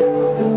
Música